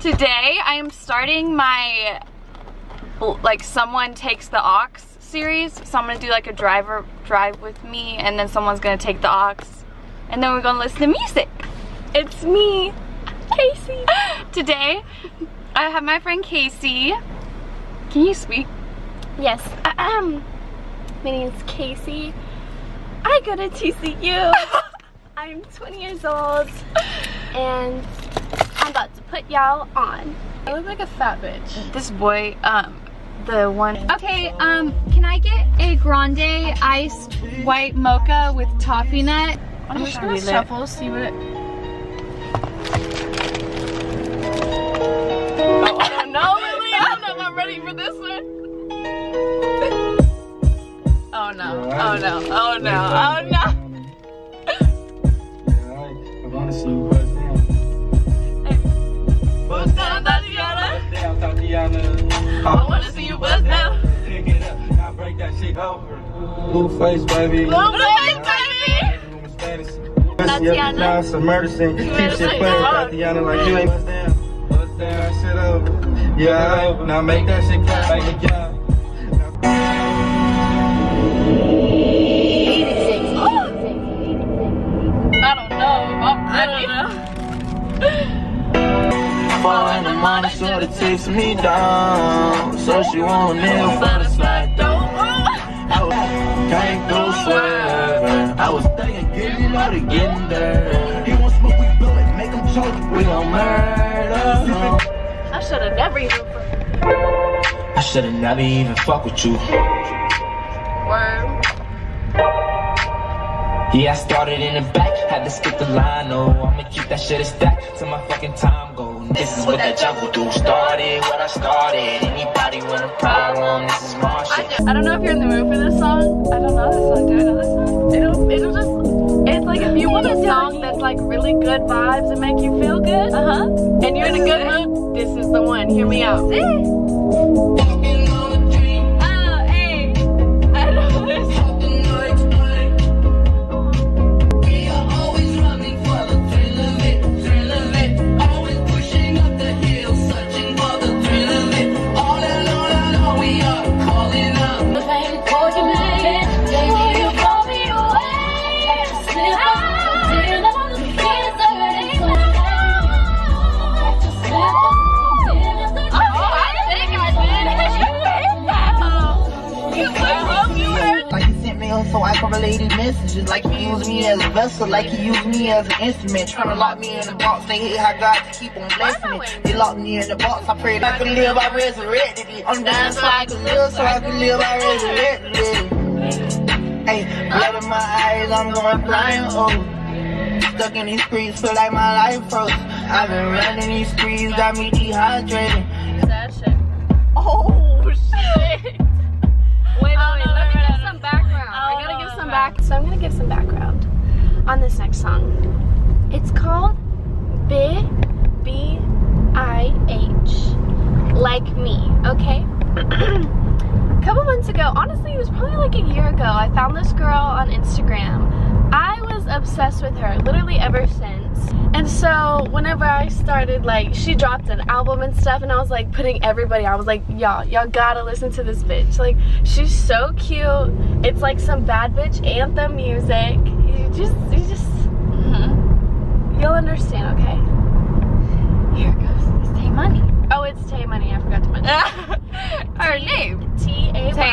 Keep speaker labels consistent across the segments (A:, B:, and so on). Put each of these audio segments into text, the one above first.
A: Today I am starting my like someone takes the aux series. So I'm gonna do like a driver drive with me and then someone's gonna take the aux and then we're gonna listen to music. It's me, Kacey. Today I have my friend Kacey. Can you speak?
B: Yes. Um, my name is Kacey. I go to TCU. I'm 20 years old and I'm about to put y'all on.
A: I look like a fat bitch. This boy, um, the one. Okay, um, can I get a grande iced white mocha with toffee nut?
C: I'm just gonna shuffle, see what it...
A: Oh, no, Lilly, I don't know if I'm ready for this one. Oh no, oh no, oh no, oh no.
D: I wanna see you bust down. Pick it up, now break that shit over. Blue face, baby.
A: Blueface, baby.
D: Thotiana. Now it's a murder scene. Keep shit playing, Thotiana, like you ain't bust down. Bust down, shit over. Yeah, now make that shit clap like a Four in the morning, so it takes me down. So she won't kneel for the slide. I oh, can't go swerving. I was thinking, getting out of getting there. He won't smoke, we it, make him choke. We gon' murder.
B: I should have never even.
D: I should've never even fuck with you.
A: Word.
D: Yeah, I started in the back, had to skip the line. Oh, I'ma keep that shit a stack till my fucking time. This is what that jungle do. Started what I started. Anybody want a problem? This is my shit.
A: I don't know if you're in the mood for this song. I don't know this song. Do I know this song? It'll, it'll just, it's like if you want a song that's like really good vibes and make you feel good, uh-huh, and you're in a good mood, this is the one. Hear me out.
E: Messages. Like he used me as a vessel, like he used me as an instrument. Trying to lock me in the box, they hate how God to keep on blessing me. They locked me in the box, I prayed I could live, I resurrected it. I'm dying so I can live, so I can live, I resurrected it. Hey, blood in my eyes, I'm going flying, oh. Stuck in these streets, feel like my life froze. I've been running these streets, got me dehydrated.
A: Oh, shit. Wait,
B: Oh,
A: wait, Back.
B: So I'm gonna give some background on this next song. It's called B B I H, like me. Okay. a couple months ago, honestly, it was probably like a year ago. I found this girl on Instagram. Obsessed with her, literally ever since. And so whenever I started, like, she dropped an album and stuff, and I was like putting everybody. I was like, y'all, y'all gotta listen to this bitch. Like, she's so cute. It's like some bad bitch anthem music. You just, you just,
A: Mm-hmm.
B: you'll understand, okay? Here it goes. It's Tay Money. Oh, it's Tay Money. I forgot to mention.
A: Her name.
B: T A
A: Tay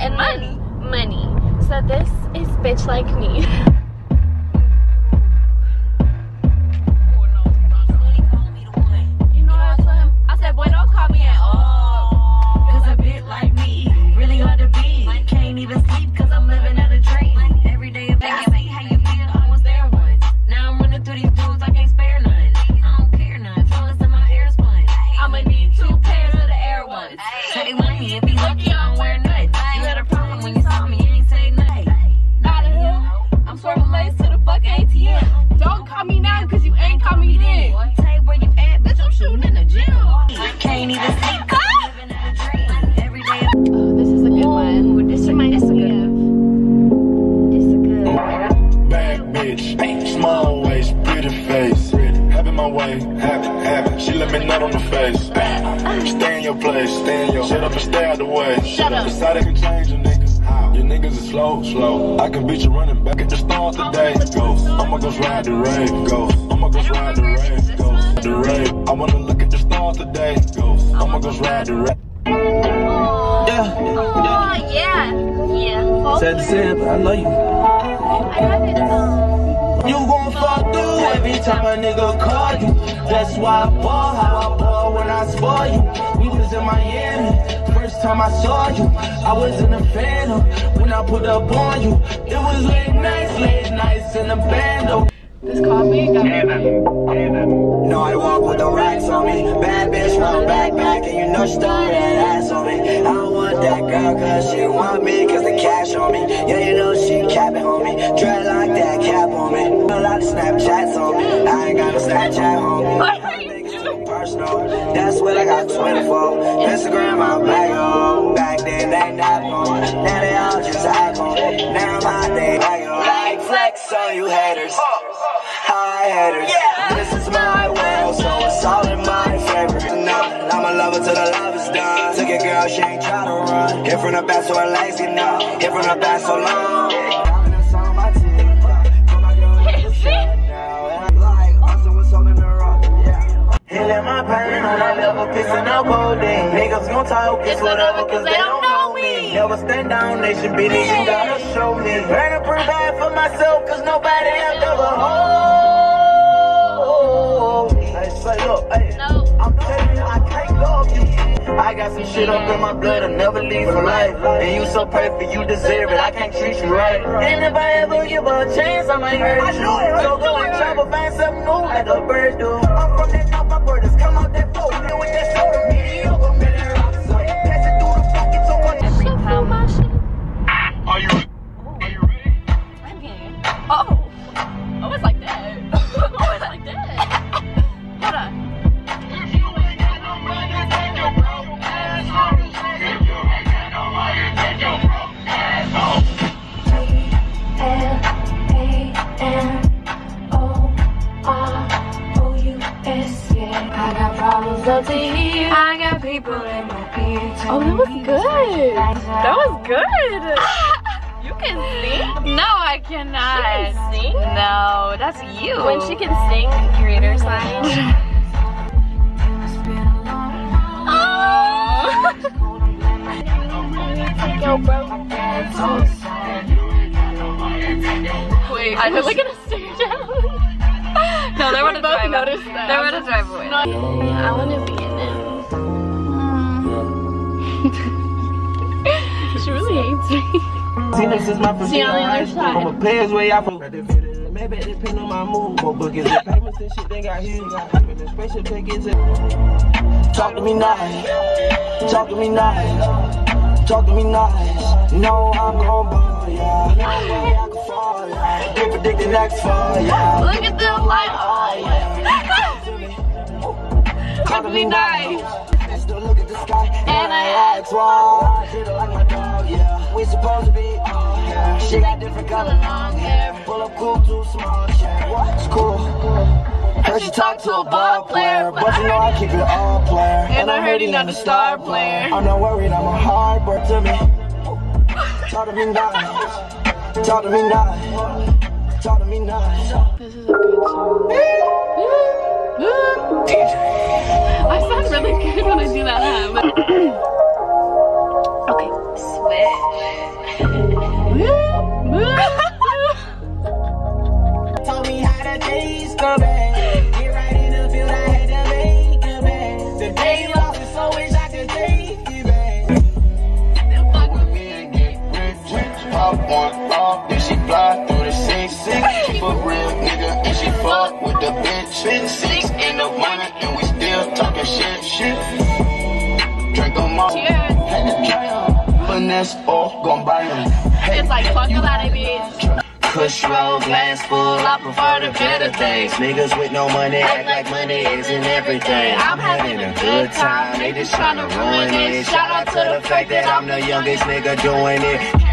B: and
A: Money.
B: money. So this is bitch like me.
F: back at the start today. Ghost, I'ma go ride the rave. Ghost, I'ma go ride the rave. Ghost, the rave. I wanna look at the stars today. Ghost, I'ma go ride the rave.
G: Yeah,
H: Oh, yeah. Yeah.
G: sad to say but I love you.
H: I have it. um,
G: You gon' fall through every time a nigga call you. That's why I ball how I ball when I spoil you. We was in Miami, first time I saw you. I was in the phantom when I put up on you. It was late nights, late nights in the bando.
B: This coffee got me.
G: No, I walk with the racks on me. Bad bitch run back, back, and you know she throw that ass on me. I don't want that girl, cause she want me, cause the cash on me. Yeah, you know she capping on me. Dread like that cap on me. A lot of Snapchats on me. I ain't got no Snapchat on me. That's what I got 24. Instagram, I'm back on. Back then, they nap on. Now they all just me. Now my day, I go like flex on you haters. Hi haters. This is my world, so it's all in my favor. No, I'm a lover till the love is done. Took your girl, she ain't try to run. Hit from the back so legs get numb. Hit from the back so long. Pain on that level, pissing up codeine. Niggas gon' talk, it's whatever, cause they don't know me. Never stand down, they nation beating, you gotta show me. Ran pretty bad for myself, cause nobody else ever hold me. Hey, say, look, hey,
H: No.
G: I'm telling you, I can't love you. I got some shit up in my blood, I'll never leave for life. And you so perfect, you deserve it, I can't treat you right. And if I ever give a chance, I might hurt you. So go and travel, find something new, like a bird do. I'm from that
B: good. You can sing.
A: No, I cannot.
B: She can sing?
A: No, that's you.
B: When she can sing, creator
G: Is my first
B: See, on the other side.
G: I'm a player's way out from Maybe it depend on my mood. More bookings and payments and shit, they got huge. Hop in the spaceship, take it to. Talk to me nice. Talk to me nice. Talk to me nice. No, I'm gon' ball, yeah. No way I can fall, yeah. Can't predict the next fall, yeah.
A: Look at the light.
G: Oh, yeah. Talk to me nice. Still look at the sky and I ask why. Treat her like my dog, yeah. We supposed to be all yeah. She got different color long hair. Pull up cool, too small, yeah. What's cool? Heard she talk to a ball player, but you know I keep it all player.
B: And I heard he not a star player.
G: I'm not worried, I'm a hard work to me. Talk to me nice. Talk to me nice. Talk to me nice.
B: This is a good song. I sound really good when I do that. huh? Okay.
G: Told me how the days come back. Finesse or gon' him. Hey,
I: It's like fuck a lot of bitch.
G: Kush roll, glass full, I prefer the better things. Niggas with no money act like money isn't everything. I'm having a good time, they just tryna ruin it. Shout out to the fact that I'm the youngest nigga doing it.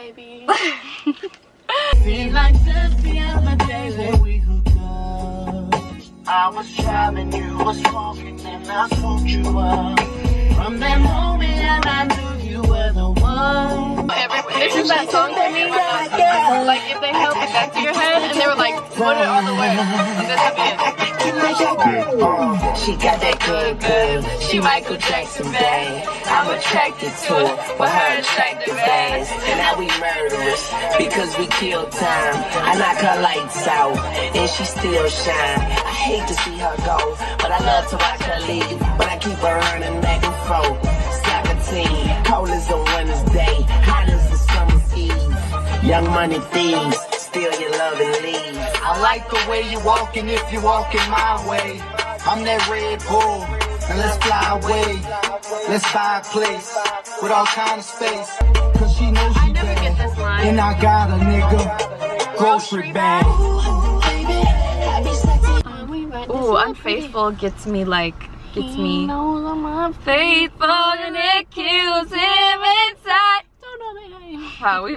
I: Baby.
G: Seems like just the other day when we hooked up. I was driving, you was walking, and I swooped you up. From that moment that I knew you were the one.
I: This is that song to me. Like if they held a back to your head and they were like, put it on the way. This would be it.
G: She got that good, good. She Michael Jackson bad. I'm attracted to her, but her attractive ass. And now we murderers because we kill time. I knock her lights out and she still shine. I hate to see her go, but I love to watch her leave. But I keep her running back and forth. 17, cold as a winter's day, hot as a summer's eve. Young money thieves, steal your love and leave. I like the way you walking if you walking my way. I'm that Red Bull, and let's fly away. Let's buy a place with all kind of space. Cause she knows she bad. And I got a nigga grocery bag.
A: Ooh, unfaithful gets me like gets me.
B: knows I'm
A: Faithful and it kills him inside. Wow, we.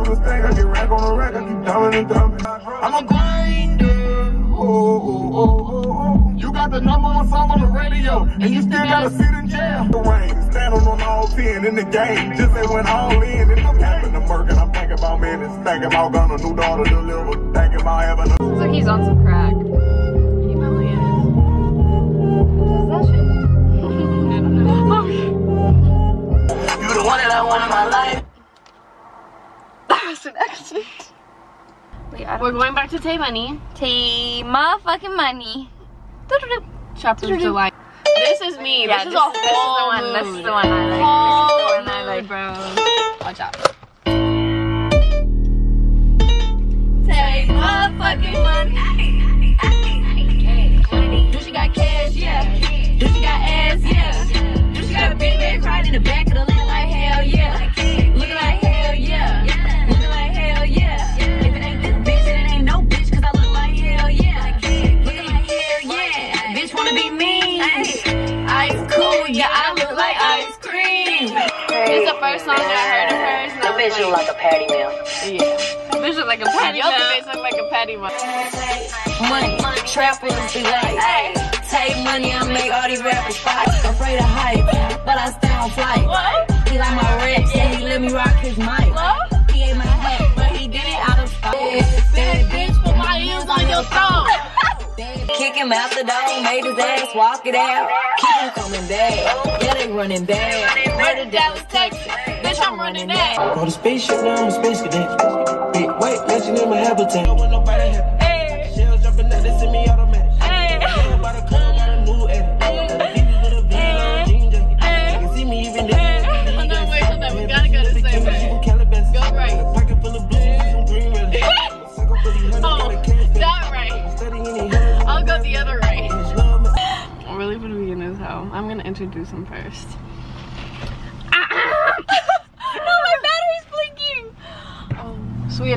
J: Been through this thing, I get rack on the rack, I keep dumbing and dumbing. I'm a grinder. Oh, oh, oh, oh, oh. You got the number one song on the radio, and you still gotta sit in jail. The rain, standing on all 10 in the game. Just they went all in, and I'm having to murk, and I'm thinking about minutes. Thinking about gonna new daughter deliver. Thinking about having a
A: So he's on some crack.
I: He probably is.
G: You the one that I want in my life.
A: Was an accident. Wait,
B: We're going back to Tay Money.
A: Tay motherfucking money.
B: Chapter of July. This is me.
A: Yeah,
B: this, is a whole
A: this is the one.
B: mood.
A: This is the one I like.
B: Whole
A: this is the one I like.
B: bro. Watch out.
K: Tay motherfucking money. Do she got cash? Yeah. Do she got ass? Yeah. Do she got a big red right in the back of the
B: song that I heard of hers. and I was
L: Visual like a patty meal.
B: Yeah.
A: Bitch look like a patty
B: Your
A: melt.
B: face look like a patty melt.
K: Money, trappers be like, hey, Tay Money, I make all these rappers fight. Afraid of hype, but I stay on flight. He like my Rex, yeah, he let me rock his mic. He ate my hat, but he did it out of spite. Bad bitch, put my hands on your throat. Kick him out the door, made his ass walk it out. Keep him coming back, yeah, they running back. Murder Dallas, Texas, bitch, I'm running that.
G: On the spaceship, now I'm a space cadet. Big white mansion in my habitat. Don't want nobody happy. Shells jumping out, they send me automatic. Hey. About a car, got a new edit. Got a BB with a V on jean jacket. I can see me even there.
B: No, wait, hold on. We gotta go the same way.
G: Calabasas.
B: Go right.
G: A pocket full of blues, some green relish. Sucker for these hundred
B: Oh,
G: dollar cash back.
B: that right.
G: Studying in here.
B: I'll go the other way.
G: Just love me.
B: I'm really gonna be in this hoe. I'm gonna introduce him first.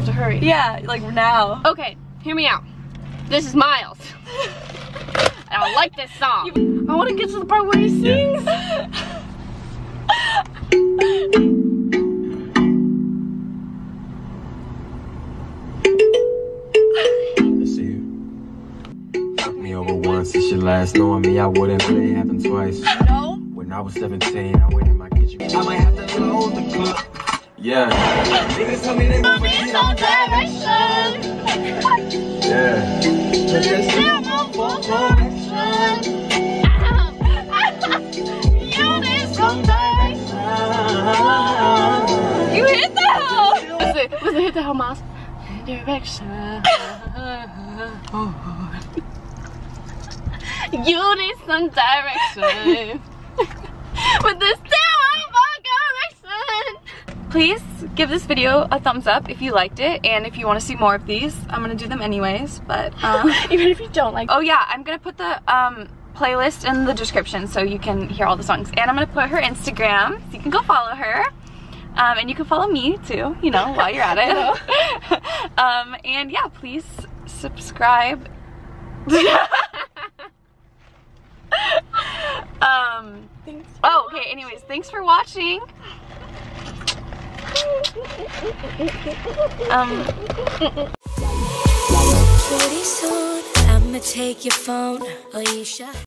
B: have to hurry.
A: Yeah, like now.
B: Okay, hear me out. This is Miles. I don't like this song. I want to get to the part where he sings.
M: Yeah. me over once, it's your last Knowing me, I wouldn't let happen twice
A: no.
M: When I was 17, I went in my kitchen
G: I might have to load the club
M: yeah,
G: Niggas tell me they want me
N: Need direction.
M: yeah.
N: Still no full direction. You direction.
A: You hit the hole. Let's, see, hit the hole, Miles. Direction. you need some direction. But there's still no direction. Please give this video a thumbs up if you liked it and if you want to see more of these. I'm gonna do them anyways, but um,
B: Even if you don't like
A: Oh yeah, I'm gonna put the um, playlist in the description so you can hear all the songs. And I'm gonna put her Instagram so you can go follow her. Um, and you can follow me too, you know, while you're at it. um, and yeah, please subscribe. um, oh, okay, anyways, thanks for watching. Um,
O: Pretty soon, I'ma take your phone, Alicia.